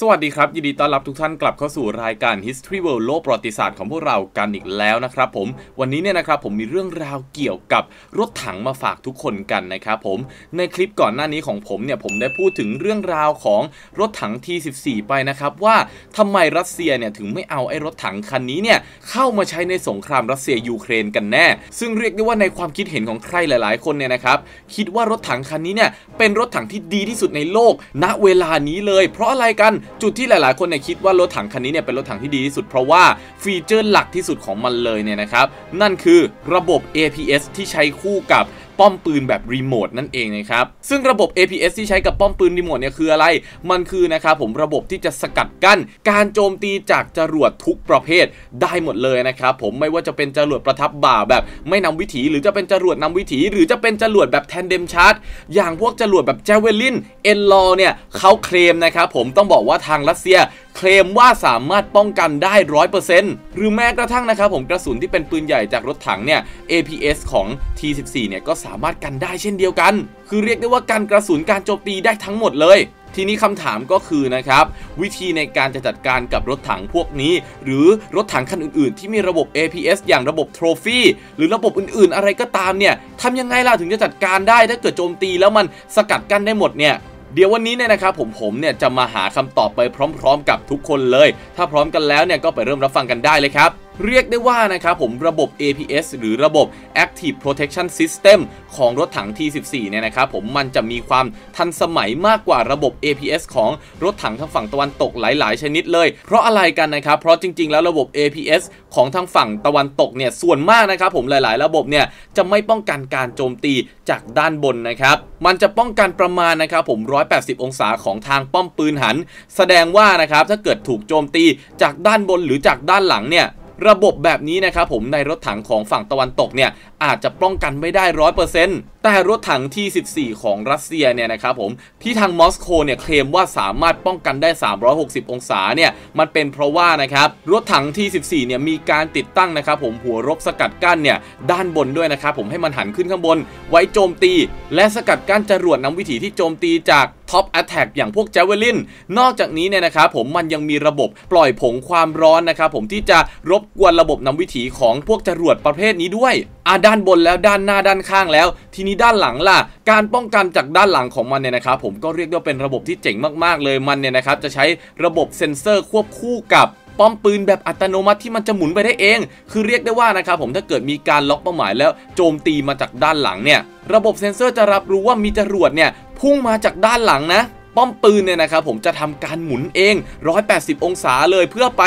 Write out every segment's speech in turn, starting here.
สวัสดีครับ ยินดีต้อนรับทุกท่านกลับเข้าสู่รายการ History World โลกประวัติศาสตร์ของพวกเรากันอีกแล้วนะครับผมวันนี้เนี่ยนะครับผมมีเรื่องราวเกี่ยวกับรถถังมาฝากทุกคนกันนะครับผมในคลิปก่อนหน้านี้ของผมเนี่ยผมได้พูดถึงเรื่องราวของรถถัง T14 ไปนะครับว่าทำไมรัสเซียเนี่ยถึงไม่เอาไอ้รถถังคันนี้เนี่ยเข้ามาใช้ในสงครามรัสเซียยูเครนกันแน่ ซึ่งเรียกได้ว่าในความคิดเห็นของใครหลาย ๆ คนเนี่ยนะครับคิดว่ารถถังคันนี้เนี่ยเป็นรถถังที่ดีที่สุดในโลก ณเวลานี้เลย เพราะอะไรกันจุดที่หลายๆ คนเนี่ยคิดว่ารถถังคันนี้เนี่ยเป็นรถถังที่ดีที่สุด เพราะว่าฟีเจอร์หลักที่สุดของมันเลยเนี่ยนะครับนั่นคือระบบ APS ที่ใช้คู่กับ ป้อมปืนแบบรีโมทนั่นเองนะครับซึ่งระบบ APS ที่ใช้กับป้อมปืนรีโมทเนี่ยคืออะไร มันคือนะครับผมระบบที่จะสกัดกั้น การโจมตีจากจรวดทุกประเภทได้หมดเลยนะครับผมไม่ว่าจะเป็นจรวดประทับบ่าแบบไม่นำวิถีหรือจะเป็นจรวดนำวิถี หรือจะเป็นจรวดแบบแทนเดมชาร์จอย่างพวกจรวดแบบเจเวลินเอ็นลอเนี่ยเขาเคลมนะครับผมต้องบอกว่าทางรัสเซียเคลมว่าสามารถป้องกันได้ร้อยเปอร์เซ็นต์หรือแม้กระทั่งนะครับผมกระสุนที่เป็นปืนใหญ่จากรถถังเนี่ย APS ของ T14 เนี่ยก็สามารถกันได้เช่นเดียวกัน คือเรียกได้ว่าการกระสุนการโจมตีได้ทั้งหมดเลยทีนี้คำถามก็คือนะครับวิธีในการจะจัดการกับรถถังพวกนี้ หรือรถถังคันอื่นๆ ที่มีระบบ APS อย่างระบบโทรฟี่หรือระบบอื่นๆ อะไรก็ตามเนี่ยทำยังไงล่ะถึงจะจัดการได้ถ้าเกิดโจมตีแล้วมันสกัดกั้นได้หมดเนี่ย เดี๋ยววันนี้เนี่ยนะครับผมผมเนี่ยจะมาหาคำตอบไปพร้อม ๆ กับทุกคนเลย ถ้าพร้อมกันแล้วเนี่ยก็ไปเริ่มรับฟังกันได้เลยครับ เรียกได้ว่านะครับผมระบบ APS หรือระบบ Active Protection System ของรถถัง T14 เนี่ยนะครับผมมันจะมีความทันสมัยมากกว่าระบบ APS ของรถถังทางฝั่งตะวันตกหลาย ๆ ชนิดเลย เพราะอะไรกันนะครับ เพราะจริง ๆ แล้วระบบ APS ของทางฝั่งตะวันตกเนี่ยส่วนมากนะครับผมหลาย ๆ ระบบเนี่ยจะไม่ป้องกันการโจมตีจากด้านบนนะครับ มันจะป้องกันประมาณนะครับผม 180 องศาของทางป้อมปืนหัน แสดงว่านะครับถ้าเกิดถูกโจมตีจากด้านบนหรือจากด้านหลังเนี่ย ระบบแบบนี้นะครับผมในรถถังของฝั่งตะวันตกเนี่ยอาจจะป้องกันไม่ได้ร้อยเปอร์เซ็นต์ แต่รถถัง T14 ของรัสเซียเนี่ยนะครับผมที่ทางมอสโกเนี่ยเคลมว่าสามารถป้องกันได้ 360 องศาเนี่ยมันเป็นเพราะว่านะครับรถถัง T14 เนี่ยมีการติดตั้งนะครับผมหัวรบสกัดกั้นเนี่ยด้านบนด้วยนะครับผมให้มันหันขึ้นข้างบน ไว้โจมตี และสกัดกั้นจรวดนำวิถีที่โจมตีจาก top attack อย่างพวก Javelin นอกจากนี้เนี่ยนะครับผมมันยังมีระบบปล่อยผงความร้อนนะครับผมที่จะรบกวนระบบนำวิถีของพวกจรวดประเภทนี้ด้วยอ่าด้านบนแล้วด้านหน้าด้านข้างแล้ว ทีนี้ด้านหลังล่ะ การป้องกันจากด้านหลังของมันเนี่ยนะครับผมก็เรียกว่าเป็นระบบที่เจ๋งมากๆเลยมันเนี่ยนะครับจะใช้ระบบเซ็นเซอร์ควบคู่กับป้อมปืนแบบอัตโนมัติที่มันจะหมุนไปได้เอง คือเรียกได้ว่านะครับผมถ้าเกิดมีการล็อกเป้าหมายแล้วโจมตีมาจากด้านหลังเนี่ย ระบบเซ็นเซอร์จะรับรู้ว่ามีจรวดเนี่ยพุ่งมาจากด้านหลังนะ ป้อมปืนเนี่ยนะครับผมจะทำการหมุนเอง 180 องศาเลยเพื่อไป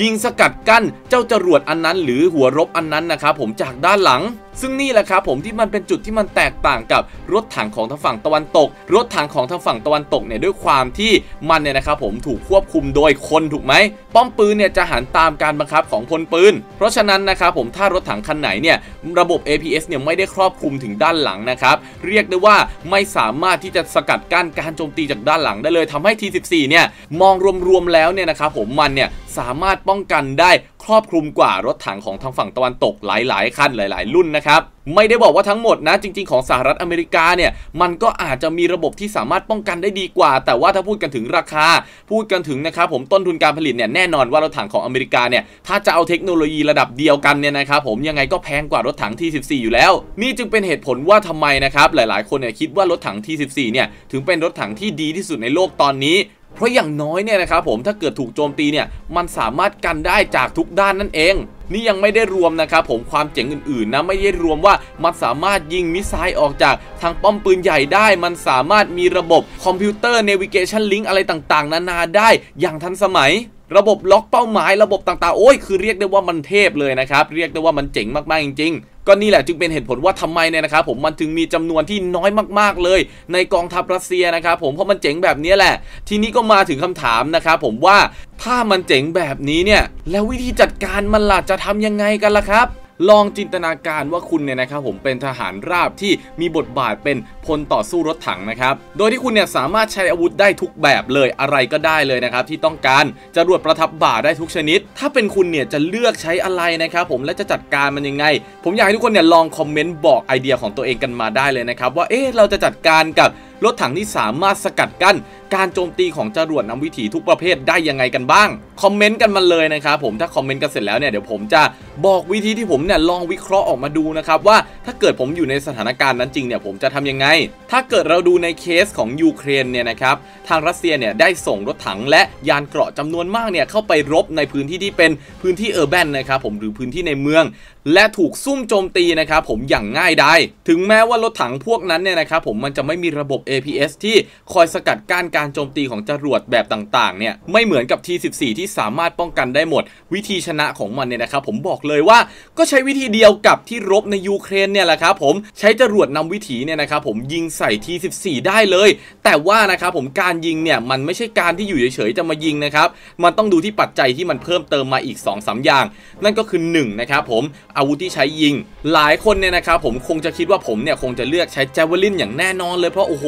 ยิงสกัดกั้นเจ้าจรวดอันนั้น หรือหัวรบอันนั้นนะครับผมจากด้านหลัง ซึ่งนี่แหละครับผมที่มันเป็นจุดที่มันแตกต่างกับรถถังของทางฝั่งตะวันตก รถถังของทางฝั่งตะวันตกเนี่ยด้วยความที่มันเนี่ยนะครับผมถูกควบคุมโดยคนถูกไหมป้อมปืนเนี่ยจะหันตามการบังคับของพลปืน เพราะฉะนั้นนะครับผมถ้ารถถังคันไหนเนี่ยระบบ APS เนี่ยไม่ได้ครอบคลุมถึงด้านหลังนะครับเรียกได้ว่าไม่สามารถที่จะสกัดกั้นการโจมตีจากด้านหลังได้เลยทำให้ T14 เนี่ยมองรวมๆแล้วเนี่ยนะครับผมมันเนี่ยสามารถป้องกันได้ รอบคลุมกว่ารถถังของทางฝั่งตะวันตกหลาย ๆ คันหลาย ๆ รุ่นนะครับไม่ได้บอกว่าทั้งหมดนะ จริง ๆ ของสหรัฐอเมริกาเนี่ยมันก็อาจจะมีระบบที่สามารถป้องกันได้ดีกว่า แต่ว่าถ้าพูดกันถึงราคา พูดกันถึงนะครับผมต้นทุนการผลิตเนี่ยแน่นอนว่ารถถังของอเมริกาเนี่ยถ้าจะเอาเทคโนโลยีระดับเดียวกันเนี่ยนะครับผมยังไงก็แพงกว่ารถถังที่14 อยู่แล้ว นี่จึงเป็นเหตุผลว่าทำไมนะครับหลาย ๆ คนเนี่ยคิดว่ารถถังที่14เนี่ยถึงเป็นรถถังที่ดีที่สุดในโลกตอนนี้ เพราะอย่างน้อยเนี่ยนะครับผมถ้าเกิดถูกโจมตีเนี่ยมันสามารถกันได้จากทุกด้านนั่นเอง นี่ยังไม่ได้รวมนะครับผมความเจ๋งอื่นๆนะไม่ได้รวมว่ามันสามารถยิง missile ออกจากทางป้อมปืนใหญ่ได้ มันสามารถมีระบบคอมพิวเตอร์ navigation link อะไรต่างๆ นานาได้อย่างทันสมัยระบบล็อกเป้าหมายระบบต่างๆ โอ้ย คือเรียกได้ว่ามันเทพเลยนะครับ เรียกได้ว่ามันเจ๋งมาก ๆ จริง ๆ ก็นี่แหละจึงเป็นเหตุผลว่าทำไมเนี่ยนะครับผมมันถึงมีจำนวนที่น้อยมากๆเลย ในกองทัพรัสเซียนะครับผมเพราะมันเจ๋งแบบนี้แหละ ทีนี้ก็มาถึงคำถามนะครับผมว่าถ้ามันเจ๋งแบบนี้เนี่ยแล้ววิธีจัดการมันล่ะจะทำยังไงกันล่ะครับลองจินตนาการว่าคุณเนี่ยนะครับผมเป็นทหารราบที่มีบทบาทเป็น พพลต่อสู้รถถังนะครับ โดยที่คุณเนี่ยสามารถใช้อาวุธได้ทุกแบบเลยอะไรก็ได้เลยนะครับที่ต้องการจรวดประทับบ่าได้ทุกชนิด ถ้าเป็นคุณเนี่ยจะเลือกใช้อะไรนะครับผมและจะจัดการมันยังไง ผมอยากให้ทุกคนเนี่ยลองคอมเมนต์บอกไอเดียของตัวเองกันมาได้เลยนะครับว่าเอ๊ะเราจะจัดการกับรถถังที่สามารถสกัดกั้นการโจมตีของจรวดนำวิถีทุกประเภทได้ยังไงกันบ้าง คอมเมนต์กันมาเลยนะครับผมถ้าคอมเมนต์กันเสร็จแล้วเนี่ยเดี๋ยวผมจะบอกวิธีที่ผมเนี่ยลองวิเคราะห์ออกมาดูนะครับว่าถ้าเกิดผมอยู่ในสถานการณ์นั้นจริงเนี่ยผมจะทำยังไงถ้าเกิดเราดูในเคสของยูเครนเนี่ยนะครับทางรัสเซียเนี่ยได้ส่งรถถังและยานเกราะจำนวนมากเนี่ยเข้าไปรบในพื้นที่ที่เป็นพื้นที่เออร์แบนนะครับผมหรือพื้นที่ในเมืองและถูกซุ่มโจมตีนะครับผมอย่างง่ายได้ถึงแม้ว่ารถถังพวกนั้นเนี่ยนะครับผมมันจะไม่มีระบบ APS ที่คอยสกัดกั้นการโจมตีของจรวดแบบต่างๆเนี่ยไม่เหมือนกับ T14 ที่สามารถป้องกันได้หมด วิธีชนะของมันเนี่ยนะครับผมบอกเลยว่าก็ใช้วิธีเดียวกับที่รบในยูเครนเนี่ยแหละครับผมใช้จรวดนำวิถีเนี่ยนะครับผมยิงใส่ T14 ได้เลย แต่ว่านะครับผมการยิงเนี่ยมันไม่ใช่การที่อยู่เฉยๆจะมายิงนะครับมันต้องดูที่ปัจจัยที่มันเพิ่มเติมมาอีก 2-3 อย่าง นั่นก็คือ1นะครับผมอาวุธที่ใช้ยิง หลายคนเนี่ยนะครับผมคงจะคิดว่าผมเนี่ยคงจะเลือกใช้แจวลินอย่างแน่นอนเลยเพราะโอ้โห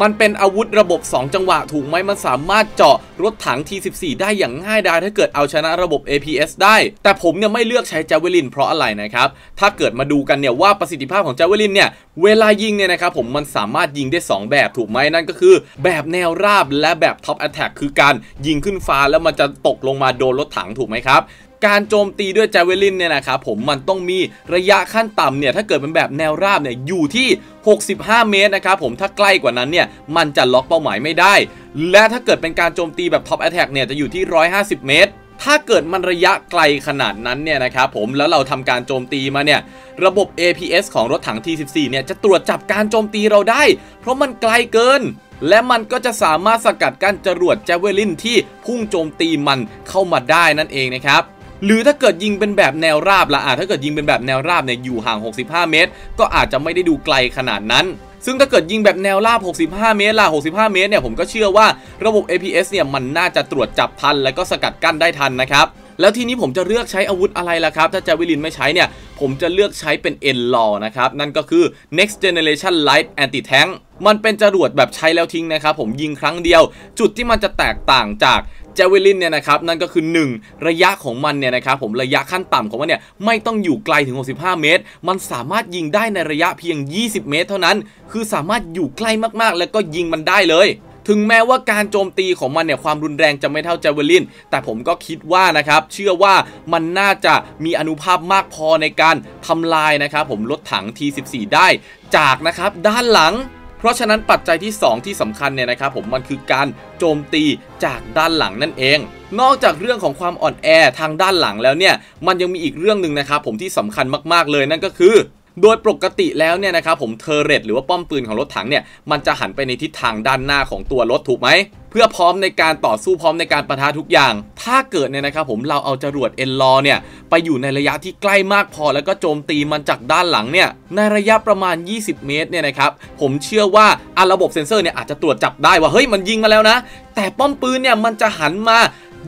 มันเป็นอาวุธระบบ 2 จังหวะถูกไหมมันสามารถเจาะรถถัง T14 ได้อย่างง่ายดายถ้าเกิดเอาชนะระบบ APS ได้ แต่ผมเนี่ยไม่เลือกใช้แจวลินเพราะอะไรนะครับ ถ้าเกิดมาดูกันเนี่ยว่าประสิทธิภาพของแจวลินเนี่ยเวลายิงเนี่ยนะครับผมมันสามารถยิงได้ 2 แบบถูกไหมนั่นก็คือ แบบแนวราบและแบบ top attack คือการยิงขึ้นฟ้าแล้วมันจะตกลงมาโดนรถถังถูกไหมครับ การโจมตีด้วย Javelin เนี่ยนะครับผมมันต้องมีระยะขั้นต่ำเนี่ยถ้าเกิดเป็นแบบแนวราบเนี่ยอยู่ที่ 65 เมตรนะครับผมถ้าใกล้กว่านั้นเนี่ยมันจะล็อกเป้าหมายไม่ได้ และถ้าเกิดเป็นการโจมตีแบบ top attack เนี่ยจะอยู่ที่ 150 เมตรถ้าเกิดมันระยะไกลขนาดนั้นเนี่ยนะครับผมแล้วเราทำการโจมตีมาเนี่ยระบบ APS ของรถถัง T14 เนี่ยจะตรวจจับการโจมตีเราได้ เพราะมันไกลเกิน และมันก็จะสามารถสกัดกั้นจรวดแจเวลินที่พุ่งโจมตีมันเข้ามาได้นั่นเองนะครับ หรือถ้าเกิดยิงเป็นแบบแนวราบละอะถ้าเกิดยิงเป็นแบบแนวราบเนี่ยอยู่ห่าง 65 เมตร ก็อาจจะไม่ได้ดูไกลขนาดนั้นซึ่งถ้าเกิดยิงแบบแนวราบ 65 เมตรล่ะ 65 เมตรเนี่ย ผมก็เชื่อว่าระบบ APS เนี่ย มันน่าจะตรวจจับทัน และก็สกัดกั้นได้ทันนะครับ แล้วทีนี้ผมจะเลือกใช้อาวุธอะไรล่ะครับ ถ้าจาวิลินไม่ใช้เนี่ย ผมจะเลือกใช้เป็น N Law นะครับ นั่นก็คือ Next Generation Light Anti Tank มันเป็นจรวดแบบใช้แล้วทิ้งนะครับ ผมยิงครั้งเดียว จุดที่มันจะแตกต่างจาก เจเวลินเนี่ยนะครับนั่นก็คือ 1 ระยะของมันเนี่ยนะครับผมระยะขั้นต่ำของมันเนี่ยไม่ต้องอยู่ไกลถึง 65 เมตร มันสามารถยิงได้ในระยะเพียง 20 เมตร เท่านั้น คือสามารถอยู่ใกล้มากๆ แล้วก็ยิงมันได้เลยถึงแม้ว่าการโจมตีของมันเนี่ยความรุนแรงจะไม่เท่าเจเวลิน แต่ผมก็คิดว่านะครับ เชื่อว่ามันน่าจะมีอนุภาพมากพอในการทำลายนะครับ ผมรถถัง T14 ได้จากนะครับด้านหลัง เพราะฉะนั้นปัจจัยที่ 2 ที่สำคัญเนี่ยนะครับผมมันคือการโจมตีจากด้านหลังนั่นเอง นอกจากเรื่องของความอ่อนแอทางด้านหลังแล้วเนี่ยมันยังมีอีกเรื่องหนึ่งนะครับผมที่สำคัญมากๆเลยนั่นก็คือโดยปกติแล้วเนี่ยนะครับผมเทอร์เรตหรือว่าป้อมปืนของรถถังเนี่ยมันจะหันไปในทิศทางด้านหน้าของตัวรถถูกไหม เพื่อพร้อมในการต่อสู้พร้อมในการประทะทุกอย่าง ถ้าเกิดเนี่ยนะครับผมเราเอาจรวดเอ็นลอเนี่ยไปอยู่ในระยะที่ใกล้มากพอแล้วก็โจมตีมันจากด้านหลังเนี่ยในระยะประมาณ 20 เมตรเนี่ยนะครับผมเชื่อว่าอาระบบเซ็นเซอร์เนี่ยอาจจะตรวจจับได้ว่าเฮ้ยมันยิงมาแล้วนะ แต่ป้อมปืนเนี่ยมันจะหันมา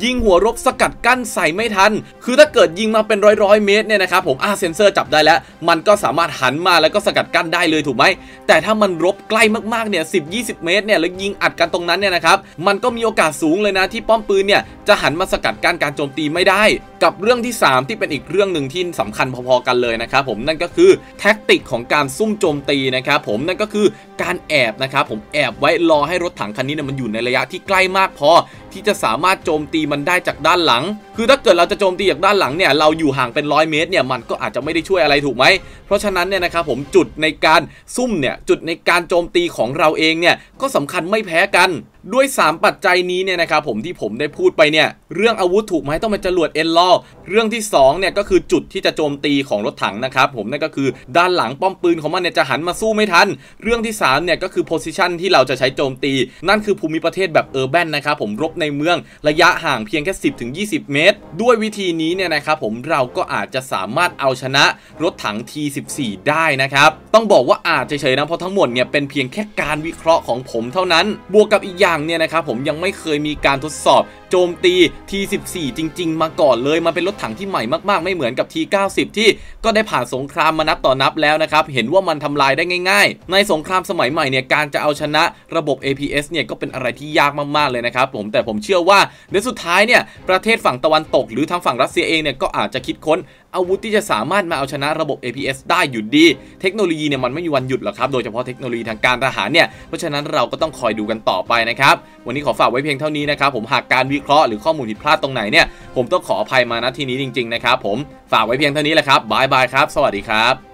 ยิงหัวรบสกัดกั้นใส่ไม่ทัน คือถ้าเกิดยิงมาเป็นร้อยร้อยเมตรเนี่ยนะครับผมอ่าเซนเซอร์จับได้แล้ว มันก็สามารถหันมาแล้วก็สกัดกั้นได้เลยถูกไหม แต่ถ้ามันรบใกล้มากๆเนี่ยสิบยีเมตรเนี่ยแล้วยิงอัดกันตรงนั้นเนี่ยนะครับ มันก็มีโอกาสสูงเลยนะที่ป้อมปืนเนี่ยจะหันมาสกัดกั้นการโจมตีไม่ได้ กับเรื่องที่ 3 ที่เป็นอีกเรื่องหนึ่งที่สำคัญพอๆกันเลยนะครับผมนั่นก็คือแท็กติกของการซุ่มโจมตีนะครับผมนั่นก็คือการแอบนะครับผมแอบไว้รอให้รถถังคันนี้เนี่ยมันอยู่ในระยะที่ใกล้มากพอ ที่จะสามารถโจมตีมันได้จากด้านหลัง คือถ้าเกิดเราจะโจมตีจากด้านหลังเนี่ยเราอยู่ห่างเป็นร้อยเมตรเนี่ยมันก็อาจจะไม่ได้ช่วยอะไรถูกไหม เพราะฉะนั้นเนี่ยนะครับผมจุดในการซุ่มเนี่ยจุดในการโจมตีของเราเองเนี่ยก็สำคัญไม่แพ้กัน ด้วย 3 ปัจจัยนี้เนี่ยนะครับผมที่ผมได้พูดไปเนี่ยเรื่องอาวุธถูกไหมต้องเป็นจรวด NLAW เรื่องที่2เนี่ยก็คือจุดที่จะโจมตีของรถถังนะครับผมนั่นก็คือด้านหลังป้อมปืนของมันเนี่ยจะหันมาสู้ไม่ทัน เรื่องที่3เนี่ยก็คือ position ที่เราจะใช้โจมตี นั่นคือภูมิประเทศแบบ urban นะครับผมรบในเมืองระยะห่างเพียงแค่ 10-20 เมตร ด้วยวิธีนี้เนี่ยนะครับผมเราก็อาจจะสามารถเอาชนะรถถัง T14 ได้นะครับต้องบอกว่าอาจจะเฉยๆนะเพราะทั้งหมดเนี่ยเป็นเพียงแค่การวิเคราะห์ของผมเท่านั้น บวกกับอีกอย่างเนี่ยนะครับผมยังไม่เคยมีการทดสอบโจมตี T14 จริง ๆ มาก่อนเลย มันเป็นรถถังที่ใหม่มากๆ ไม่เหมือนกับ T90 ที่ก็ได้ผ่านสงครามมานับต่อนับแล้วนะครับเห็นว่ามันทำลายได้ง่าย ๆ ในสงครามสมัยใหม่เนี่ยการจะเอาชนะระบบ APS เนี่ยก็เป็นอะไรที่ยากมากๆเลยนะครับผมแต่ผมเชื่อว่าในสุดท้ายเนี่ยประเทศฝั่งตะวันตก หรือทางฝั่งรัสเซียเองเนี่ยก็อาจจะคิดค้น อาวุธที่จะสามารถมาเอาชนะระบบ APS ได้อยู่ดี เทคโนโลยีเนี่ยมันไม่มีวันหยุดหรอกครับ โดยเฉพาะเทคโนโลยีทางการทหารเนี่ย เพราะฉะนั้นเราก็ต้องคอยดูกันต่อไปนะครับ วันนี้ขอฝากไว้เพียงเท่านี้นะครับ ผมหากการวิเคราะห์หรือข้อมูลผิดพลาดตรงไหนเนี่ย ผมต้องขออภัยมาณที่นี้จริงๆนะครับผม ฝากไว้เพียงเท่านี้แหละครับบายบายครับ สวัสดีครับ